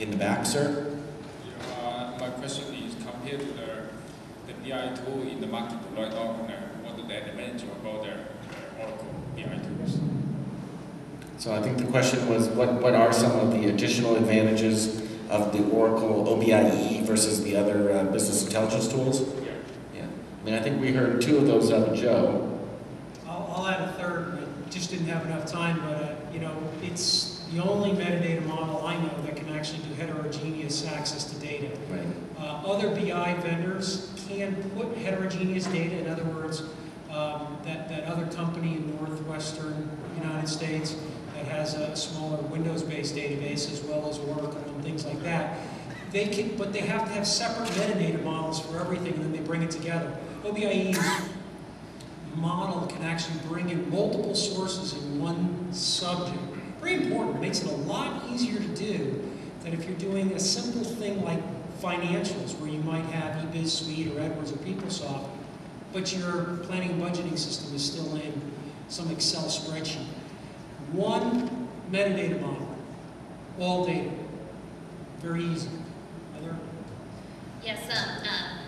In the back, sir? Uh, my question is compared to the, the BI tool in the market right now, what the advantage about the, the Oracle BI tools? So I think the question was, what, what are some of the additional advantages of the Oracle OBIEE versus the other uh, business intelligence tools? Yeah. Yeah. I mean, I think we heard two of those out of Joe. I'll, I'll add a third, but just didn't have enough time, but, uh, you know, it's the only metadata model I know that can actually do heterogeneous access to data. Right. Uh, Other BI vendors can put heterogeneous data, in other words, um, that, that other company in northwestern United States that has a smaller Windows-based database as well as Oracle and things like that, they can, but they have to have separate metadata models for everything, and then they bring it together. OBIEE's model can actually bring in multiple sources in one subject. Very important, it makes it a lot easier to do than if you're doing a simple thing like financials, where you might have eBiz Suite or Edwards or PeopleSoft, but your planning and budgeting system is still in some Excel spreadsheet. One metadata model, all data, very easy. Other? Yes, um, um,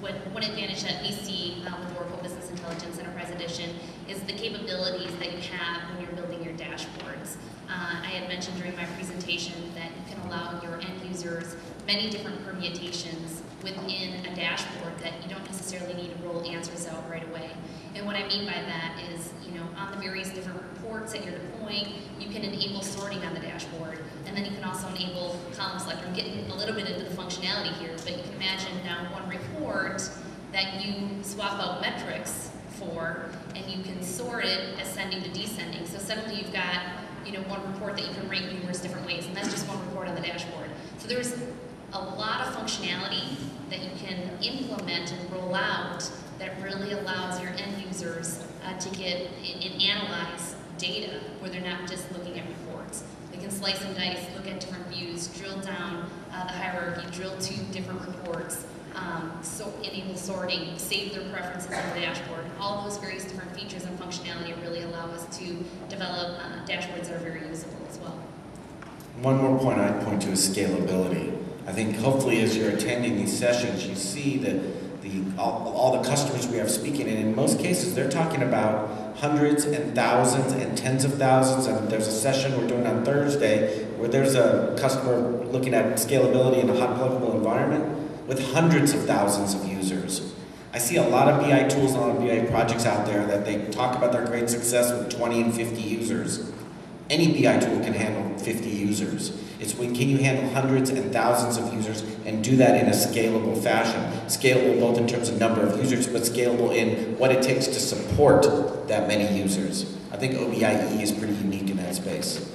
what, one advantage that we see uh, with Oracle Business Intelligence Enterprise Edition is the capabilities that you have when you're. Uh, I had mentioned during my presentation that you can allow your end users many different permutations within a dashboard that you don't necessarily need to roll answers out right away. And what I mean by that is, you know, on the various different reports that you're deploying, you can enable sorting on the dashboard. And then you can also enable column select. I'm getting a little bit into the functionality here, but you can imagine now one report that you swap out metrics for, and you can sort it ascending to descending. So suddenly you've got, you know, one report that you can rank numerous different ways, and that's just one report on the dashboard. So there's a lot of functionality that you can implement and roll out that really allows your end users uh, to get and analyze data where they're not just looking at reports. They can slice and dice, look at different views, drill down uh, the hierarchy, drill to different reports, um, so enable sorting, save their preferences on the dashboard. All those various different features and functionality really allow us to develop uh, dashboards that are very usable as well. One more point I'd point to is scalability. I think hopefully as you're attending these sessions, you see that the, all, all the customers we have speaking, and in most cases, they're talking about hundreds and thousands and tens of thousands. And there's a session we're doing on Thursday where there's a customer looking at scalability in a hot pluggable environment with hundreds of thousands of users. I see a lot of BI tools and a lot of BI projects out there that they talk about their great success with 20 and 50 users. Any BI tool can handle 50 users. It's when can you handle hundreds and thousands of users and do that in a scalable fashion. Scalable both in terms of number of users, but scalable in what it takes to support that many users. I think OBIEE is pretty unique in that space.